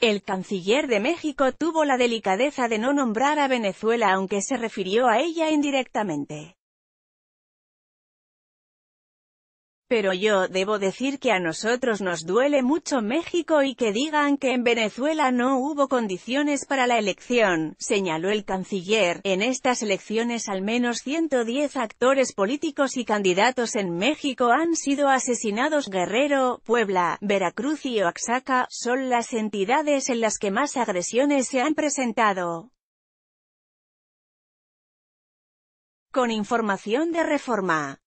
El canciller de México tuvo la delicadeza de no nombrar a Venezuela aunque se refirió a ella indirectamente. Pero yo, debo decir que a nosotros nos duele mucho México y que digan que en Venezuela no hubo condiciones para la elección, señaló el canciller. En estas elecciones al menos 110 actores políticos y candidatos en México han sido asesinados. Guerrero, Puebla, Veracruz y Oaxaca, son las entidades en las que más agresiones se han presentado. Con información de reforma.